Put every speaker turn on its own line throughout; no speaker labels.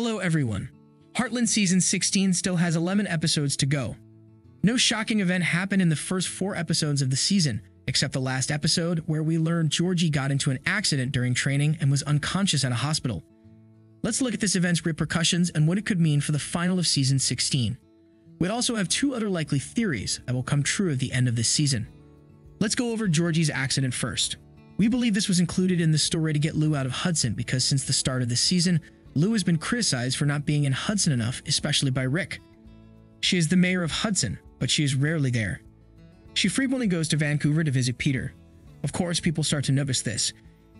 Hello, everyone. Heartland Season 16 still has 11 episodes to go. No shocking event happened in the first four episodes of the season, except the last episode where we learned Georgie got into an accident during training and was unconscious at a hospital. Let's look at this event's repercussions and what it could mean for the final of Season 16. We'd also have two other likely theories that will come true at the end of this season. Let's go over Georgie's accident first. We believe this was included in the story to get Lou out of Hudson because since the start of the season, Lou has been criticized for not being in Hudson enough, especially by Rick. She is the mayor of Hudson, but she is rarely there. She frequently goes to Vancouver to visit Peter. Of course, people start to notice this.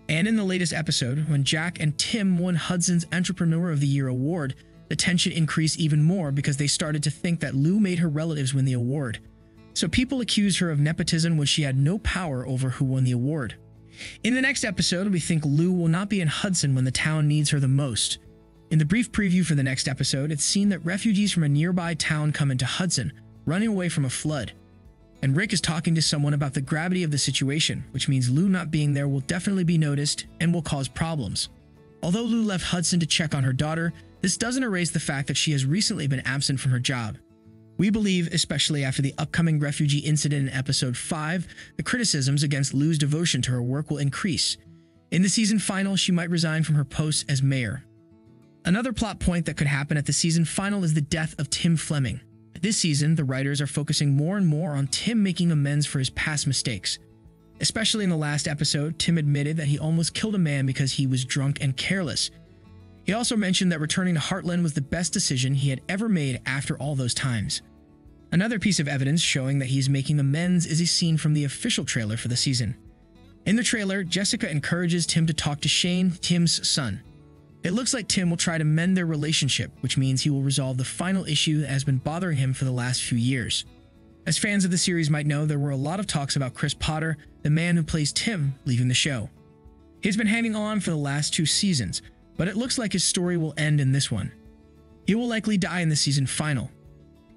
And in the latest episode, when Jack and Tim won Hudson's Entrepreneur of the Year award, the tension increased even more because they started to think that Lou made her relatives win the award. So people accused her of nepotism when she had no power over who won the award. In the next episode, we think Lou will not be in Hudson when the town needs her the most. In the brief preview for the next episode, it's seen that refugees from a nearby town come into Hudson, running away from a flood. And Rick is talking to someone about the gravity of the situation, which means Lou not being there will definitely be noticed and will cause problems. Although Lou left Hudson to check on her daughter, this doesn't erase the fact that she has recently been absent from her job. We believe, especially after the upcoming refugee incident in episode 5, the criticisms against Lou's devotion to her work will increase. In the season final, she might resign from her post as mayor, Another plot point that could happen at the season final is the death of Tim Fleming. This season, the writers are focusing more and more on Tim making amends for his past mistakes. Especially in the last episode, Tim admitted that he almost killed a man because he was drunk and careless. He also mentioned that returning to Heartland was the best decision he had ever made after all those times. Another piece of evidence showing that he's making amends is a scene from the official trailer for the season. In the trailer, Jessica encourages Tim to talk to Shane, Tim's son. It looks like Tim will try to mend their relationship, which means he will resolve the final issue that has been bothering him for the last few years. As fans of the series might know, there were a lot of talks about Chris Potter, the man who plays Tim, leaving the show. He's been hanging on for the last two seasons, but it looks like his story will end in this one. He will likely die in the season final.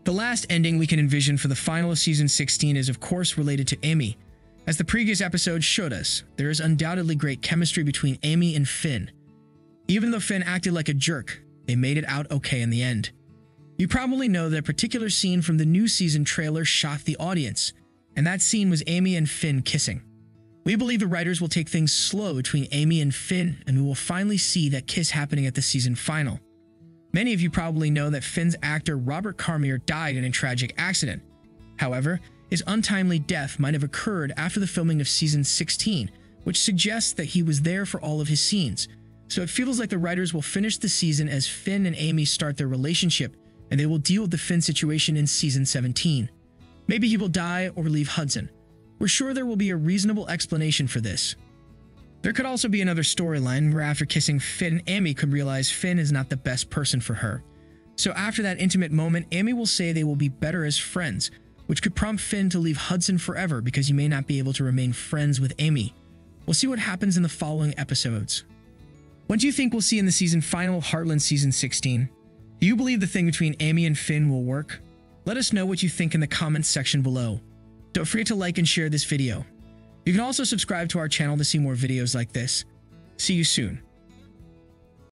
The last ending we can envision for the final of season 16 is, of course, related to Amy. As the previous episode showed us, there is undoubtedly great chemistry between Amy and Finn. Even though Finn acted like a jerk, they made it out okay in the end. You probably know that a particular scene from the new season trailer shocked the audience, and that scene was Amy and Finn kissing. We believe the writers will take things slow between Amy and Finn, and we will finally see that kiss happening at the season final. Many of you probably know that Finn's actor Robert Cormier died in a tragic accident. However, his untimely death might have occurred after the filming of season 16, which suggests that he was there for all of his scenes, so it feels like the writers will finish the season as Finn and Amy start their relationship, and they will deal with the Finn situation in season 17. Maybe he will die or leave Hudson. We're sure there will be a reasonable explanation for this. There could also be another storyline where after kissing Finn, Amy could realize Finn is not the best person for her. So after that intimate moment, Amy will say they will be better as friends, which could prompt Finn to leave Hudson forever because he may not be able to remain friends with Amy. We'll see what happens in the following episodes. What do you think we'll see in the season final Heartland Season 16? Do you believe the thing between Amy and Finn will work? Let us know what you think in the comments section below. Don't forget to like and share this video. You can also subscribe to our channel to see more videos like this. See you soon.